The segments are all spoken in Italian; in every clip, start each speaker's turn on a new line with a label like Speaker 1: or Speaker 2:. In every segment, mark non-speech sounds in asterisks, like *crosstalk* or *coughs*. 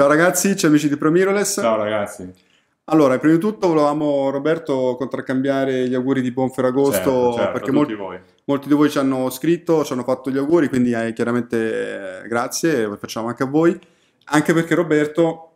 Speaker 1: Ciao ragazzi, ciao amici di Promiroless.
Speaker 2: Ciao ragazzi.
Speaker 1: Allora, prima di tutto volevamo, Roberto, contraccambiare gli auguri di buon Ferragosto
Speaker 2: Certo, certo,
Speaker 1: perché molti, molti di voi ci hanno scritto, ci hanno fatto gli auguri, quindi eh, chiaramente eh, grazie, lo facciamo anche a voi. Anche perché Roberto,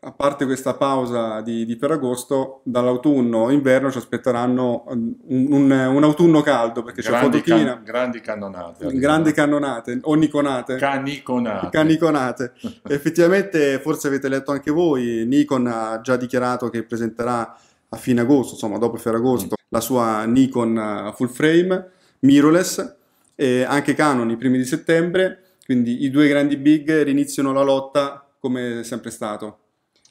Speaker 1: a parte questa pausa di, di Ferragosto, dall'autunno inverno ci aspetteranno un, un- un autunno caldo perché c'è
Speaker 2: Grandi,
Speaker 1: fotochina,
Speaker 2: can- grandi cannonate.
Speaker 1: grandi cannonate o niconate.
Speaker 2: Caniconate.
Speaker 1: Caniconate. *laughs* Effettivamente, forse avete letto anche voi, Nikon ha già dichiarato che presenterà a fine agosto, insomma dopo Ferragosto, la sua Nikon eh, full frame mirrorless e anche Canon i primi di settembre, quindi i due grandi big riniziano la lotta come è sempre stato.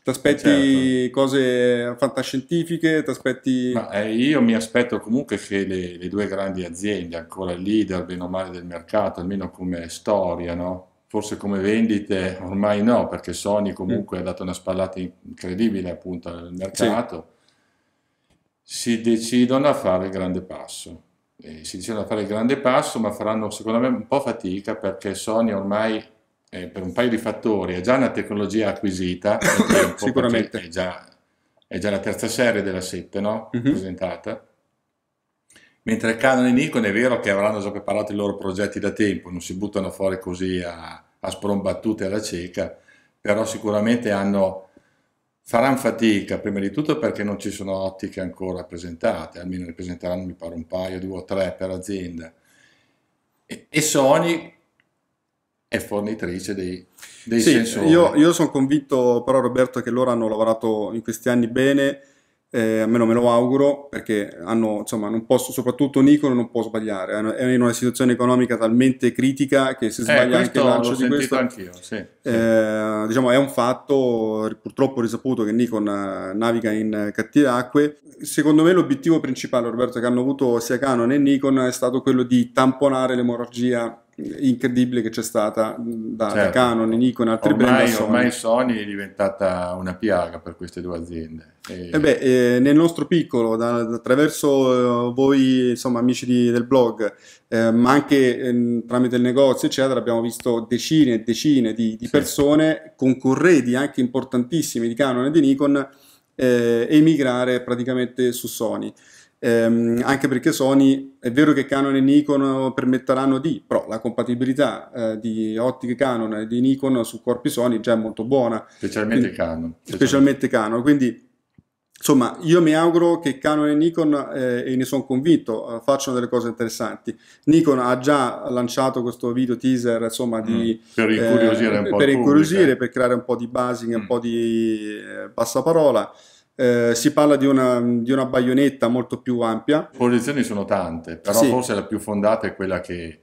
Speaker 1: Ti aspetti cose fantascientifiche, ti aspetti...
Speaker 2: Ma eh, io mi aspetto comunque che le, le due grandi aziende, ancora leader bene o male del mercato, almeno come storia, no? Forse come vendite ormai no, perché Sony comunque ha dato una spallata incredibile appunto al mercato, si decidono a fare il grande passo. E si decidono a fare il grande passo, ma faranno secondo me un po' fatica perché Sony ormai eh, per un paio di fattori ha già una tecnologia acquisita *coughs* tempo,
Speaker 1: Sicuramente.
Speaker 2: È già, è già la terza serie della 7, no?
Speaker 1: Mhm.
Speaker 2: Presentata. Mentre Canon e Nikon è vero che avranno già preparato i loro progetti da tempo, non si buttano fuori così a, a sprombattute alla cieca, però sicuramente hanno, faranno fatica, prima di tutto perché non ci sono ottiche ancora presentate, almeno ne presenteranno mi pare un paio, due o tre per azienda. E, e Sony è fornitrice dei, dei
Speaker 1: Sì,
Speaker 2: sensori.
Speaker 1: io, io sono convinto però Roberto che loro hanno lavorato in questi anni bene, eh, almeno me lo auguro, perché hanno, insomma, non posso, soprattutto Nikon non può sbagliare, è in una situazione economica talmente critica che se
Speaker 2: Eh,
Speaker 1: sbaglia anche
Speaker 2: questo
Speaker 1: il lancio di questo,
Speaker 2: anch'io, sì, sì.
Speaker 1: eh, diciamo, è un fatto purtroppo risaputo che Nikon eh, naviga in eh, cattive acque. Secondo me l'obiettivo principale, Roberto, che hanno avuto sia Canon e Nikon è stato quello di tamponare l'emorragia incredibile che c'è stata da, da
Speaker 2: Certo.
Speaker 1: Canon, Nikon altri brand
Speaker 2: Ormai,
Speaker 1: a Sony.
Speaker 2: ormai Sony è diventata una piaga per queste due aziende. E-
Speaker 1: Eh beh, eh, nel nostro piccolo, da- da- attraverso eh, voi, insomma, amici di- del blog, eh, ma anche ehm, tramite il negozio, eccetera, abbiamo visto decine e decine di, di
Speaker 2: Sì.
Speaker 1: persone corredi anche importantissimi di Canon e di Nikon eh, emigrare praticamente su Sony. Ehm, anche perché Sony è vero che Canon e Nikon permetteranno di, però la compatibilità eh, di ottiche Canon e di Nikon su corpi Sony già è molto buona
Speaker 2: specialmente
Speaker 1: quindi-
Speaker 2: Canon.
Speaker 1: specialmente Canon. Quindi, insomma, io mi auguro che Canon e Nikon, eh, e ne sono convinto, eh, facciano delle cose interessanti. Nikon ha già lanciato questo video teaser, insomma, di,
Speaker 2: Mm, per incuriosire
Speaker 1: eh,
Speaker 2: un po'
Speaker 1: per incuriosire, per creare un po' di buzzing, un
Speaker 2: Mm.
Speaker 1: po' di eh, passaparola. Eh, si parla di una, di una baionetta molto più ampia.
Speaker 2: Le posizioni sono tante, però
Speaker 1: Sì.
Speaker 2: forse la più fondata è quella che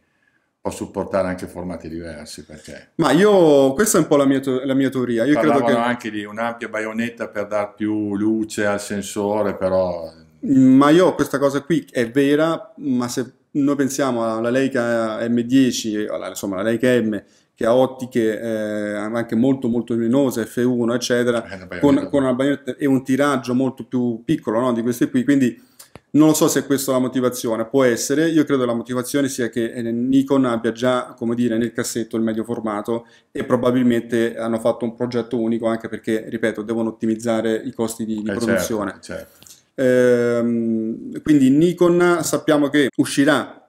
Speaker 2: può supportare anche formati diversi, perché
Speaker 1: Ma io, questa è un po' la mia, la mia teoria. Io credo che
Speaker 2: anche di un'ampia baionetta per dar più luce al sensore, però
Speaker 1: Ma io questa cosa qui è vera, ma se noi pensiamo alla Leica M10, alla- insomma la Leica M, che ha ottiche eh, anche molto molto luminose, F1, eccetera,
Speaker 2: una
Speaker 1: con, con una baionetta e un tiraggio molto più piccolo no, di queste qui, quindi non lo so se questa è la motivazione, può essere, io credo la motivazione sia che eh, Nikon abbia già, come dire, nel cassetto il medio formato e probabilmente hanno fatto un progetto unico anche perché, ripeto, devono ottimizzare i costi di, di
Speaker 2: Eh,
Speaker 1: produzione.
Speaker 2: certo, certo.
Speaker 1: Quindi Nikon sappiamo che uscirà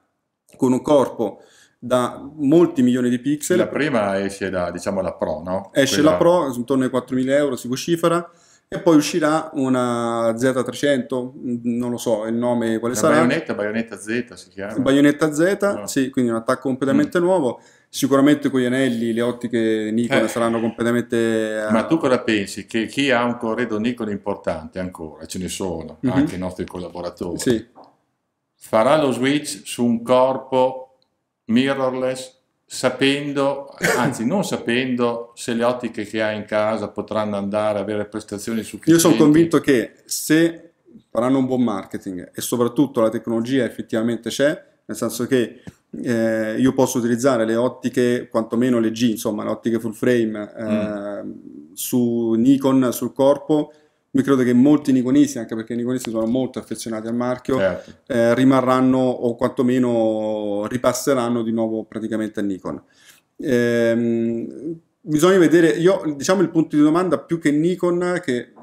Speaker 1: con un corpo da molti milioni di pixel,
Speaker 2: La prima esce la, diciamo, la Pro, no?
Speaker 1: esce
Speaker 2: Quella-
Speaker 1: la Pro intorno ai 4.000 euro si vocifera e poi uscirà una Z300, non lo so il nome quale
Speaker 2: La
Speaker 1: sarà,
Speaker 2: baionetta, baionetta Z si chiama.
Speaker 1: baionetta Z,
Speaker 2: Ah.
Speaker 1: sì, quindi un attacco completamente nuovo, sicuramente con gli anelli le ottiche Nikon
Speaker 2: Eh.
Speaker 1: saranno completamente... eh,
Speaker 2: Ma tu cosa pensi? Che chi ha un corredo Nikon importante ancora, ce ne sono,
Speaker 1: Mhm.
Speaker 2: anche i nostri collaboratori,
Speaker 1: Sì,
Speaker 2: farà lo switch su un corpo mirrorless sapendo, anzi non sapendo se le ottiche che ha in casa potranno andare a avere prestazioni sufficienti.
Speaker 1: Io sono convinto che se faranno un buon marketing e soprattutto la tecnologia effettivamente c'è, nel senso che eh, io posso utilizzare le ottiche, quantomeno le G, insomma, le ottiche full frame eh, su Nikon, sul corpo. Mi credo che molti niconisti, anche perché i niconisti sono molto affezionati al marchio,
Speaker 2: Certo.
Speaker 1: eh, rimarranno o quantomeno ripasseranno di nuovo praticamente a Nikon. Ehm, bisogna vedere, io diciamo il punto di domanda più che Nikon, che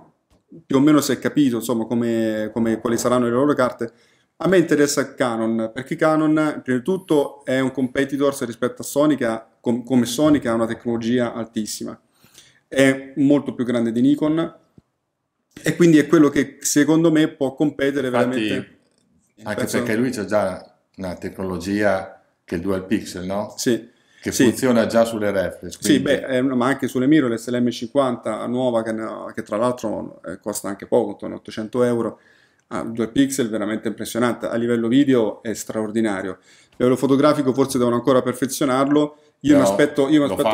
Speaker 1: più o meno si è capito insomma come, come, quali saranno le loro carte, a me interessa Canon, perché Canon prima di tutto è un competitor rispetto a Sony che ha, com, come Sony che ha una tecnologia altissima, è molto più grande di Nikon e quindi è quello che secondo me può competere
Speaker 2: Infatti,
Speaker 1: veramente.
Speaker 2: Anche
Speaker 1: penso-
Speaker 2: perché lui c'ha già una tecnologia che è il dual pixel, no?
Speaker 1: Sì,
Speaker 2: Che
Speaker 1: Sì.
Speaker 2: funziona già sulle reflex.
Speaker 1: Sì,
Speaker 2: quindi-
Speaker 1: beh, eh, ma anche sulle mirrorless l'M50 nuova che, che tra l'altro eh, costa anche poco, intorno a 800 euro, ha due pixel veramente impressionante, a livello video è straordinario. A livello fotografico forse devono ancora perfezionarlo, io mi aspetto, io mi aspetto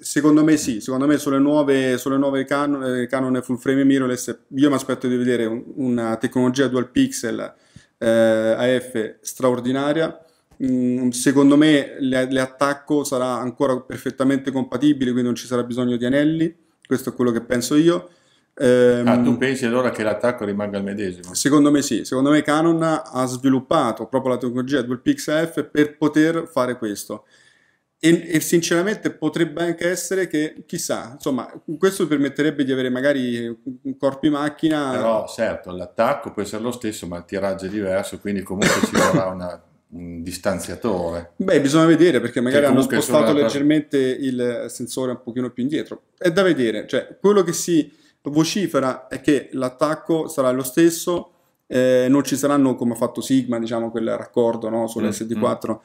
Speaker 1: secondo me sì, secondo me sulle nuove, sulle nuove Canon, eh, Canon full frame mirrorless io mi aspetto di vedere un- una tecnologia dual pixel eh, AF straordinaria. Mm, secondo me le- l'attacco sarà ancora perfettamente compatibile, quindi non ci sarà bisogno di anelli. Questo è quello che penso io. Ehm,
Speaker 2: Ah, tu pensi allora che l'attacco rimanga il medesimo?
Speaker 1: Secondo me sì, secondo me Canon ha sviluppato proprio la tecnologia Dual Pixel F per poter fare questo. E, e sinceramente potrebbe anche essere che, chissà, insomma, questo permetterebbe di avere magari un corpi macchina.
Speaker 2: Però certo, l'attacco può essere lo stesso, ma il tiraggio è diverso, quindi comunque ci vorrà una- un distanziatore.
Speaker 1: Beh, bisogna vedere perché magari hanno spostato leggermente il sensore un pochino più indietro. È da vedere, cioè quello che si vocifera è che l'attacco sarà lo stesso, eh, non ci saranno come ha fatto Sigma, diciamo quel raccordo no,
Speaker 2: Mm,
Speaker 1: sull'SD4.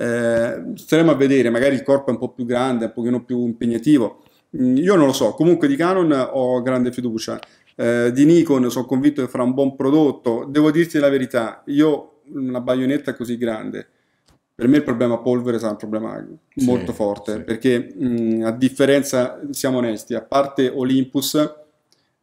Speaker 1: Eh, staremo a vedere, magari il corpo è un po' più grande, un pochino più impegnativo. Mm, Io non lo so, comunque di Canon ho grande fiducia. Eh, di Nikon sono convinto che farà un buon prodotto. Devo dirti la verità, io una baionetta così grande, per me il problema polvere sarà un problema
Speaker 2: Sì,
Speaker 1: molto forte,
Speaker 2: sì.
Speaker 1: perché mh, a differenza, siamo onesti, a parte Olympus,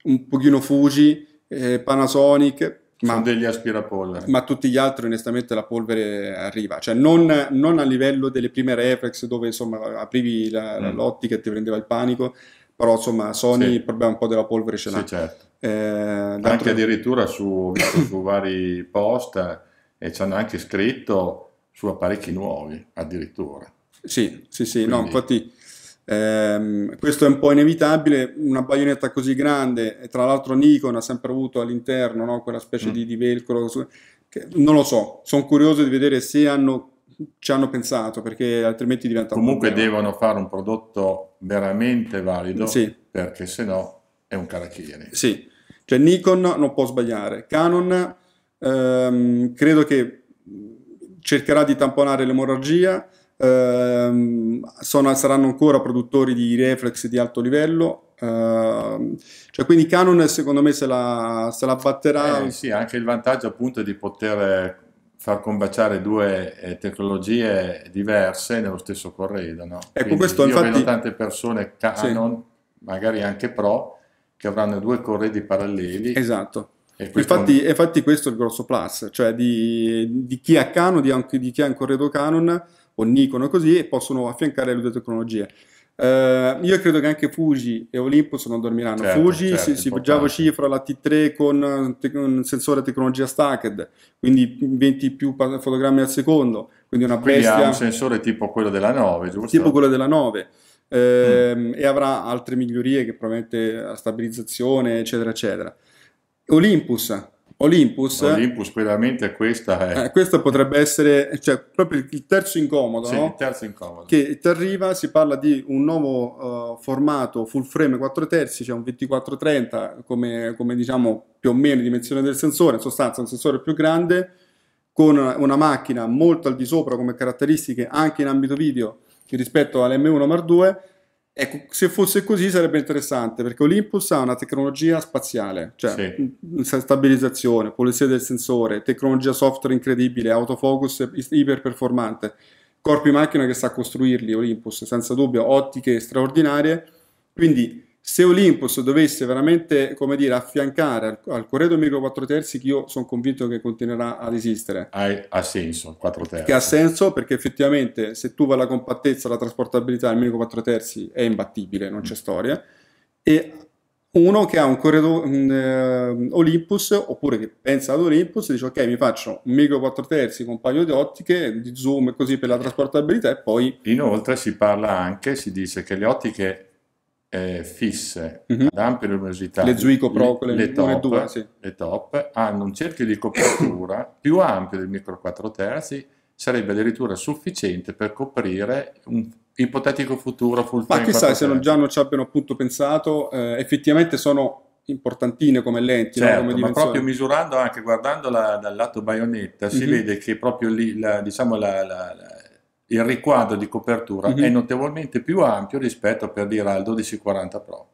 Speaker 1: un pochino Fuji, eh, Panasonic,
Speaker 2: Sono
Speaker 1: ma,
Speaker 2: degli aspirapolvere.
Speaker 1: ma tutti gli altri onestamente la polvere arriva, cioè non, non a livello delle prime reflex dove insomma aprivi la-
Speaker 2: Mm.
Speaker 1: l'ottica e ti prendeva il panico, però insomma Sony
Speaker 2: Sì.
Speaker 1: il problema un po' della polvere ce l'ha.
Speaker 2: Sì, certo.
Speaker 1: Eh, d'altro-
Speaker 2: Anche addirittura su, su vari post e ci hanno anche scritto su apparecchi nuovi, addirittura.
Speaker 1: Sì, sì, sì, no,
Speaker 2: Quindi-
Speaker 1: infatti ehm, questo è un po' inevitabile, una baionetta così grande, e tra l'altro Nikon ha sempre avuto all'interno no, quella specie
Speaker 2: Mm.
Speaker 1: di, di velcro, che- non lo so, sono curioso di vedere se hanno, ci hanno pensato, perché altrimenti diventa un
Speaker 2: Comunque devono fare un prodotto veramente valido,
Speaker 1: Sì.
Speaker 2: perché sennò è un caracchiere.
Speaker 1: Sì, cioè Nikon non può sbagliare, Canon ehm, credo che cercherà di tamponare l'emorragia, sono- saranno ancora produttori di reflex di alto livello, ehm, cioè quindi Canon secondo me se la, se la batterà,
Speaker 2: Eh, sì, anche il vantaggio appunto è di poter far combaciare due eh, tecnologie diverse nello stesso corredo, no? Quindi
Speaker 1: questo
Speaker 2: io
Speaker 1: infatti-
Speaker 2: vedo tante persone Canon, magari anche Pro, che avranno due corredi paralleli
Speaker 1: esatto.
Speaker 2: questo
Speaker 1: Infatti, infatti questo è il grosso plus, cioè di, di chi ha Canon, di, di chi ha un corredo Canon o Nikon o così, e possono affiancare le due tecnologie. Eh, io credo che anche Fuji e Olympus non dormiranno.
Speaker 2: Certo,
Speaker 1: Fuji
Speaker 2: certo,
Speaker 1: si, si già vocifera la T3 con eh, te- un sensore tecnologia stacked, quindi 20 più pa- fotogrammi al secondo, quindi una
Speaker 2: quindi ha
Speaker 1: bestia
Speaker 2: un sensore tipo quello della 9, giusto?
Speaker 1: tipo quello della 9
Speaker 2: Mm.
Speaker 1: ehm, e avrà altre migliorie che probabilmente la stabilizzazione eccetera eccetera Olympus Olympus
Speaker 2: Olympus veramente questa è
Speaker 1: eh, questo potrebbe essere cioè, proprio il terzo incomodo
Speaker 2: sì,
Speaker 1: no?
Speaker 2: il terzo incomodo.
Speaker 1: che ti arriva si parla di un nuovo eh, formato full frame 4 terzi cioè un 2430 come, come diciamo più o meno dimensione del sensore in sostanza un sensore più grande con una macchina molto al di sopra come caratteristiche anche in ambito video rispetto all'M1 Mark II. Ecco, se fosse così sarebbe interessante perché Olympus ha una tecnologia spaziale, cioè
Speaker 2: Sì.
Speaker 1: stabilizzazione, pulizia del sensore, tecnologia software incredibile, autofocus iper performante, corpi macchina che sa costruirli Olympus, senza dubbio, ottiche straordinarie. Quindi se Olympus dovesse veramente, come dire, affiancare al, al corredo micro 4 terzi, che io sono convinto che continuerà ad esistere,
Speaker 2: Ha, ha senso, 4 terzi.
Speaker 1: che ha senso perché effettivamente se tu vai alla compattezza, la trasportabilità, il micro 4 terzi è imbattibile, non c'è storia. E uno che ha un corredo un, eh, Olympus oppure che pensa ad Olympus dice ok mi faccio un micro 4 terzi con un paio di ottiche, di zoom e così per la trasportabilità e poi
Speaker 2: Inoltre si parla anche, si dice che le ottiche eh, fisse mm-hmm. ad ampia luminosità,
Speaker 1: le Zuico Pro,
Speaker 2: le, le, top, 2, sì. le top, hanno un cerchio di copertura *clears throat* più ampio del micro 4 terzi, sarebbe addirittura sufficiente per coprire un ipotetico futuro full
Speaker 1: frame. Ma chissà se non già non ci abbiano appunto pensato, eh, effettivamente sono importantine come lenti,
Speaker 2: certo,
Speaker 1: no? come
Speaker 2: ma proprio misurando anche guardandola dal lato baionetta mm-hmm. si mhm. vede che proprio lì la, diciamo la, la, il riquadro di copertura mm-hmm. è notevolmente più ampio rispetto per dire al 1240 Pro.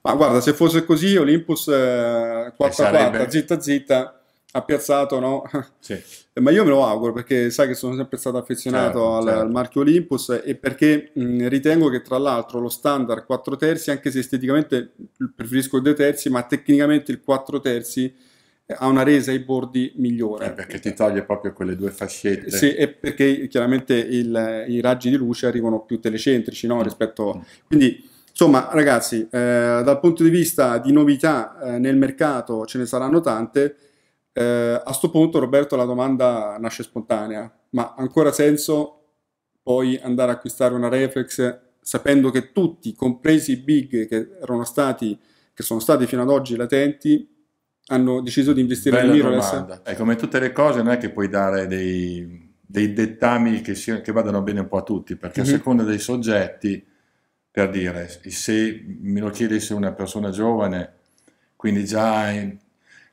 Speaker 1: Ma guarda, se fosse così Olympus eh, 4 sarebbe... zitta zitta ha piazzato, no? *laughs*
Speaker 2: Sì.
Speaker 1: Ma io me lo auguro perché sai che sono sempre stato affezionato certo, al, certo. al, marchio Olympus e perché mh, ritengo che tra l'altro lo standard 4 terzi, anche se esteticamente preferisco il 2 terzi, ma tecnicamente il 4 terzi ha una resa ai bordi migliore.
Speaker 2: Eh, perché ti toglie proprio quelle due fascette.
Speaker 1: Sì, e perché chiaramente il, i raggi di luce arrivano più telecentrici no? Mm. rispetto... Quindi, insomma, ragazzi, eh, dal punto di vista di novità eh, nel mercato ce ne saranno tante. Eh, a questo punto, Roberto, la domanda nasce spontanea. Ma ha ancora senso poi andare a acquistare una reflex sapendo che tutti, compresi i big che erano stati, che sono stati fino ad oggi latenti, hanno deciso di investire Bella nel mirrorless?
Speaker 2: È come tutte le cose, non è che puoi dare dei, dei dettami che, si, che, vadano bene un po' a tutti, perché mm-hmm. a mhm. seconda dei soggetti, per dire, se me lo chiedesse una persona giovane, quindi già in,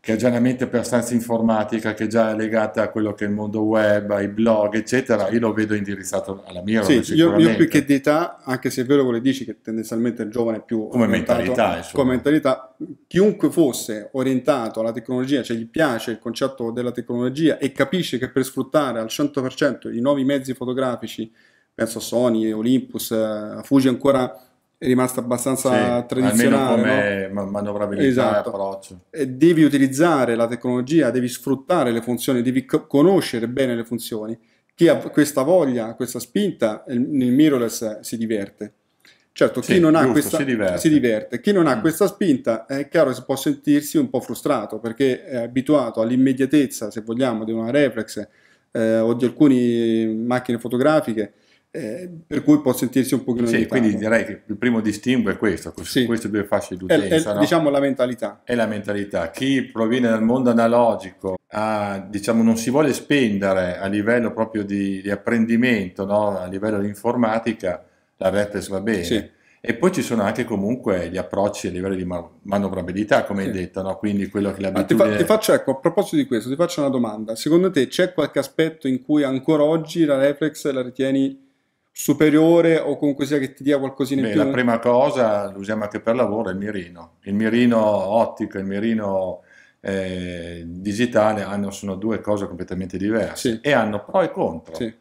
Speaker 2: che una mente abbastanza informatica, che è già legata a quello che è il mondo web, ai blog, eccetera, io lo vedo indirizzato alla mia.
Speaker 1: Sì, io, io, più che di età, anche se è vero che le dici che tendenzialmente il giovane è più
Speaker 2: come mentalità,
Speaker 1: come mentalità, chiunque fosse orientato alla tecnologia, cioè gli piace il concetto della tecnologia e capisce che per sfruttare al 100% i nuovi mezzi fotografici, penso a Sony, Olympus, a Fuji ancora è rimasta abbastanza sì, tradizionale.
Speaker 2: Almeno come no? manovrabilità esatto. e approccio.
Speaker 1: E devi utilizzare la tecnologia, devi sfruttare le funzioni, devi co- conoscere bene le funzioni. Chi ha questa voglia, questa spinta, nel mirrorless si diverte. Certo, chi sì, non giusto, ha questa si diverte. si diverte. Chi non ha mm. questa spinta è chiaro che si può sentirsi un po' frustrato perché è abituato all'immediatezza, se vogliamo, di una reflex eh, o di alcune macchine fotografiche eh, per cui può sentirsi un pochino
Speaker 2: sì, quindi direi che il primo distinguo è questo, sì. queste due fasce di
Speaker 1: utenza.
Speaker 2: È,
Speaker 1: è no? diciamo la mentalità.
Speaker 2: È la mentalità. Chi proviene dal mondo analogico, ha, diciamo, non si vuole spendere a livello proprio di, di apprendimento, no? a livello di informatica, la Vertex va bene. Sì. E poi ci sono anche comunque gli approcci a livello di manovrabilità, come sì. hai detto, no? quindi quello che l'abitudine...
Speaker 1: Ti, fa, ti, faccio, ecco, a proposito di questo, ti faccio una domanda. Secondo te c'è qualche aspetto in cui ancora oggi la reflex la ritieni superiore o comunque sia che ti dia qualcosina in
Speaker 2: Beh,
Speaker 1: più?
Speaker 2: La prima cosa, lo usiamo anche per lavoro, è il mirino. Il mirino ottico e il mirino eh, digitale hanno, sono due cose completamente diverse sì. e hanno pro e contro. Sì.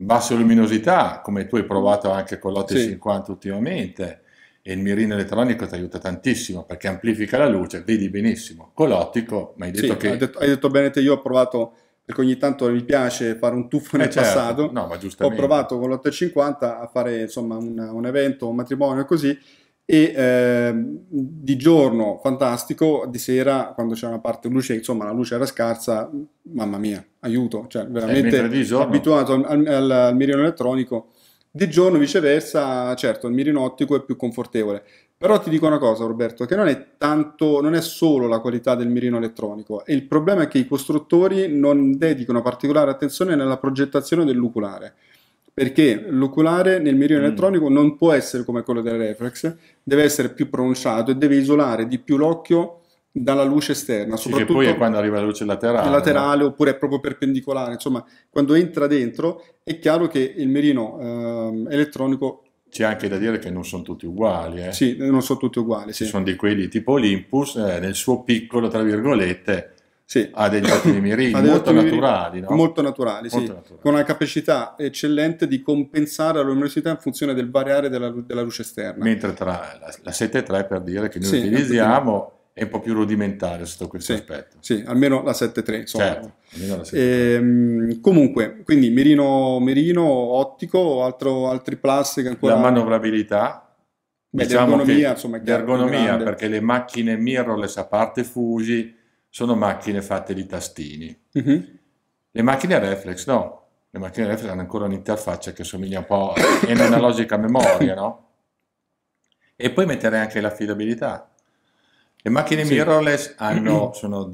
Speaker 2: Bassa luminosità, come tu hai provato anche con l'850 sì. ultimamente, e il mirino elettronico ti aiuta tantissimo perché amplifica la luce, vedi benissimo. Con l'ottico, ma hai detto che...
Speaker 1: Hai detto, hai detto bene te, io ho provato perché ogni tanto mi piace fare un tuffo nel eh certo. passato.
Speaker 2: No,
Speaker 1: Ho provato con l'850 a fare insomma un, un evento, un matrimonio così e eh, di giorno fantastico, di sera quando c'è una parte luce, insomma la luce era scarsa, mamma mia, aiuto, cioè veramente abituato al, al, al mirino elettronico. Di giorno viceversa, certo, il mirino ottico è più confortevole. Però ti dico una cosa, Roberto, che non è tanto, non è solo la qualità del mirino elettronico. il problema è che i costruttori non dedicano particolare attenzione nella progettazione dell'oculare. Perché l'oculare nel mirino mm. elettronico non può essere come quello delle reflex, deve essere più pronunciato e deve isolare di più l'occhio dalla luce esterna.
Speaker 2: Sì, che poi è quando arriva la luce laterale.
Speaker 1: Laterale no? oppure proprio perpendicolare. Insomma, quando entra dentro è chiaro che il mirino eh, elettronico
Speaker 2: c'è anche da dire che non sono tutti uguali. Eh.
Speaker 1: Sì, non sono tutti uguali.
Speaker 2: Ci sì. sono di quelli tipo Olympus, eh, nel suo piccolo, tra virgolette, sì. ha degli ottimi *laughs* mirini molto naturali. No?
Speaker 1: Molto naturali, molto sì. naturali. Con una capacità eccellente di compensare la luminosità in funzione del variare della, della luce esterna.
Speaker 2: Mentre tra la, la 7.3 per dire che noi sì, utilizziamo è un po' più rudimentario sotto questo
Speaker 1: sì,
Speaker 2: aspetto.
Speaker 1: Sì, almeno la 7.3. Insomma.
Speaker 2: Certo, la 7.3.
Speaker 1: Ehm, comunque, quindi mirino, mirino ottico, altro, altri plus che ancora...
Speaker 2: La manovrabilità.
Speaker 1: Beh, diciamo l'ergonomia, insomma,
Speaker 2: l'ergonomia perché le macchine mirrorless, a parte Fuji, sono macchine fatte di tastini. Uh-huh. Le macchine reflex, no. Le macchine reflex hanno ancora un'interfaccia che somiglia un po' a una logica memoria, no? E poi metterei anche l'affidabilità. Le macchine sì. mirrorless hanno, sono,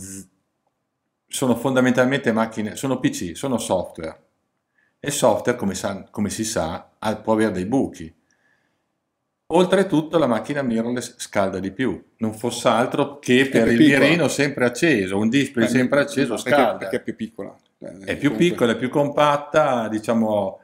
Speaker 2: sono, fondamentalmente macchine, sono PC, sono software. E software, come, sa, come si sa, può avere dei buchi. Oltretutto la macchina mirrorless scalda di più, non fosse altro che per il piccola. mirino sempre acceso, un display eh, sempre acceso scalda.
Speaker 1: Perché, perché è più piccola.
Speaker 2: È più piccola, è più compatta, diciamo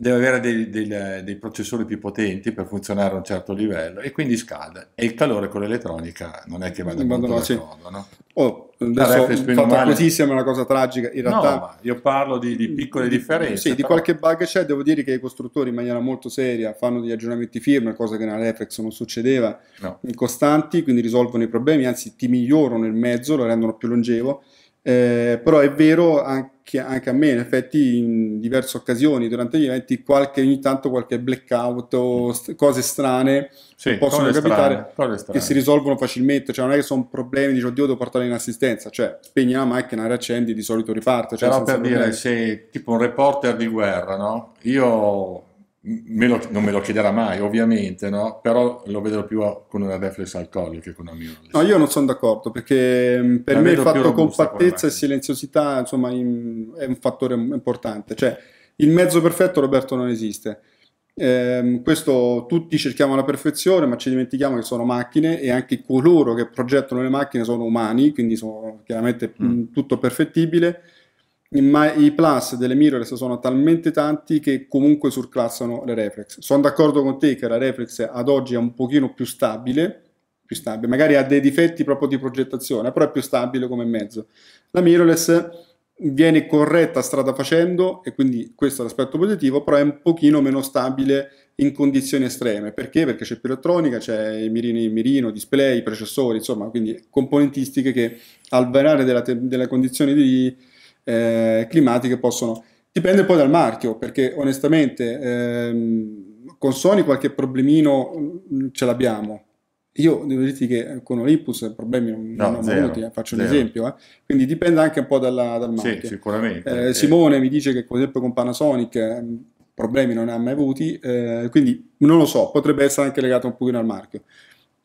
Speaker 2: deve avere dei, dei, dei, processori più potenti per funzionare a un certo livello e quindi scalda e il calore con l'elettronica non è che vada molto d'accordo no?
Speaker 1: oh, adesso fatta così sembra una cosa tragica. In realtà
Speaker 2: no, io parlo di, di piccole differenze
Speaker 1: sì, però... di qualche bug c'è. Devo dire che i costruttori in maniera molto seria fanno degli aggiornamenti firmware cosa che nella Reflex non succedeva. No. costanti quindi risolvono i problemi anzi ti migliorano il mezzo lo rendono più longevo eh, però è vero anche, anche, a me, in effetti, in diverse occasioni durante gli eventi, qualche, ogni tanto qualche blackout o st- cose strane sì, possono capitare strane, che si risolvono facilmente. Cioè, non è che sono problemi, dici, oddio, devo portare in assistenza. Cioè, spegni la macchina, riaccendi, di solito riparte. Cioè,
Speaker 2: Però per problemi. dire, sei tipo un reporter di guerra, no? Io me lo, non me lo chiederà mai, ovviamente, no? però lo vedo più con una reflex alcolica che con una mirrorless.
Speaker 1: No, io non sono d'accordo perché mm, per La me il fatto compattezza e silenziosità insomma, in, è un fattore importante. Cioè, il mezzo perfetto, Roberto, non esiste. Eh, questo tutti cerchiamo la perfezione, ma ci dimentichiamo che sono macchine e anche coloro che progettano le macchine sono umani, quindi sono chiaramente mm. tutto perfettibile ma i plus delle mirrorless sono talmente tanti che comunque surclassano le reflex. Sono d'accordo con te che la reflex ad oggi è un pochino più stabile, più stabile, magari ha dei difetti proprio di progettazione, però è più stabile come mezzo. La mirrorless viene corretta strada facendo e quindi questo è l'aspetto positivo, però è un pochino meno stabile in condizioni estreme. Perché? Perché c'è più elettronica, c'è il mirino, mirino display, processori, insomma, quindi componentistiche che al variare della te- delle condizioni di eh, climatiche possono... Dipende poi dal marchio, perché onestamente ehm, con Sony qualche problemino mm, ce l'abbiamo. Io devo dirti che con Olympus problemi non, no, zero, ho avuti, eh. faccio zero. un esempio. Eh. Quindi dipende anche un po' dalla, dal marchio.
Speaker 2: Sì, sicuramente.
Speaker 1: Eh, Simone mi dice che per esempio con Panasonic mm, problemi non ne ha mai avuti, eh, quindi non lo so, potrebbe essere anche legato un pochino al marchio.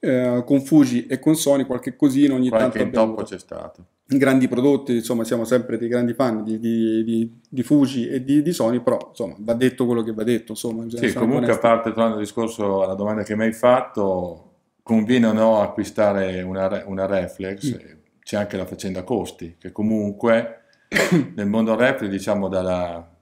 Speaker 1: Eh, con Fuji e con Sony qualche cosina ogni
Speaker 2: qualche
Speaker 1: tanto
Speaker 2: abbiamo c'è stato
Speaker 1: grandi prodotti, insomma siamo sempre dei grandi fan di, di, di, di Fuji e di, Sony, però insomma va detto quello che va detto. Insomma,
Speaker 2: sì, comunque onesti. a parte tornando al discorso, alla domanda che mi hai fatto, conviene o no acquistare una, una reflex, mm. c'è anche la faccenda costi, che comunque *coughs* nel mondo reflex diciamo dalla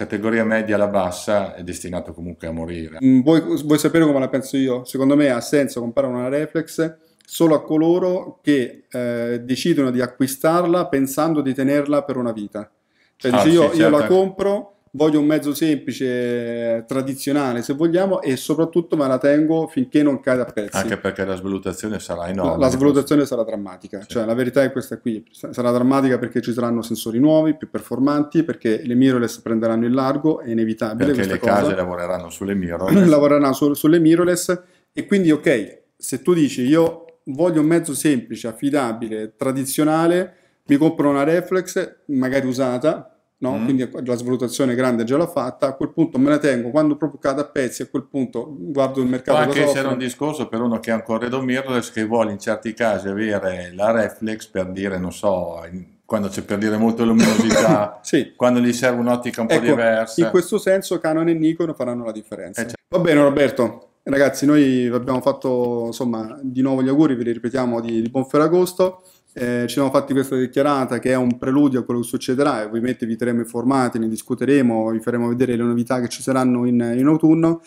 Speaker 2: categoria media alla bassa è destinato comunque a morire.
Speaker 1: Mm, vuoi, vuoi sapere come la penso io? Secondo me ha senso comprare una reflex solo a coloro che eh, decidono di acquistarla pensando di tenerla per una vita. Cioè, ah, dice, io, sì, io la certo. compro, voglio un mezzo semplice, tradizionale se vogliamo, e soprattutto me la tengo finché non cade a pezzi.
Speaker 2: Anche perché la svalutazione sarà enorme.
Speaker 1: La, la svalutazione sarà drammatica, sì. cioè la verità è questa qui, sarà drammatica perché ci saranno sensori nuovi, più performanti, perché le mirrorless prenderanno il largo, è inevitabile.
Speaker 2: Perché le
Speaker 1: cosa.
Speaker 2: case lavoreranno sulle mirrorless. *clears throat*
Speaker 1: lavoreranno su, sulle mirrorless e quindi ok, se tu dici io voglio un mezzo semplice, affidabile, tradizionale, mi compro una reflex, magari usata, no? mm. quindi la svalutazione grande già l'ho fatta, a quel punto me la tengo, quando proprio cade a pezzi, a quel punto guardo il mercato.
Speaker 2: Anche essere un discorso per uno che ha un corredo mirrorless che vuole in certi casi avere la reflex per dire, non so, quando c'è per dire molta luminosità, *laughs* sì. quando gli serve un'ottica un ecco, po' diversa.
Speaker 1: In questo senso Canon e Nikon faranno la differenza. Eh, certo. Va bene Roberto, Ragazzi, noi abbiamo fatto insomma di nuovo gli auguri, ve li ripetiamo di, di buon Ferragosto. Eh, ci siamo fatti questa dichiarata che è un preludio a quello che succederà e ovviamente vi terremo informati, ne discuteremo, vi faremo vedere le novità che ci saranno in, in autunno.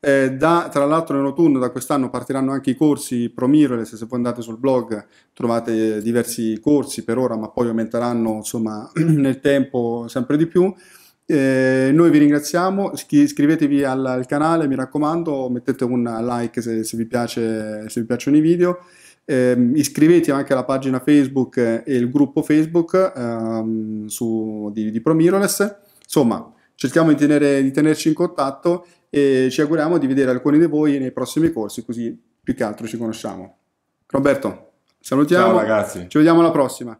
Speaker 1: Eh, da, tra l'altro in autunno da quest'anno partiranno anche i corsi Pro Mirrorless, se poi andate sul blog trovate diversi corsi per ora, ma poi aumenteranno insomma *clears throat* nel tempo sempre di più. Eh, noi vi ringraziamo, iscrivetevi al, al, canale, mi raccomando, mettete un like se, se, vi, piace, se vi, piacciono i video, eh, iscrivetevi anche alla pagina Facebook e il gruppo Facebook ehm, su, di, di ProMirrorless. Insomma, cerchiamo di, tenere, di tenerci in contatto e ci auguriamo di vedere alcuni di voi nei prossimi corsi, così più che altro ci conosciamo. Roberto, salutiamo.
Speaker 2: Ciao ragazzi.
Speaker 1: Ci vediamo alla prossima.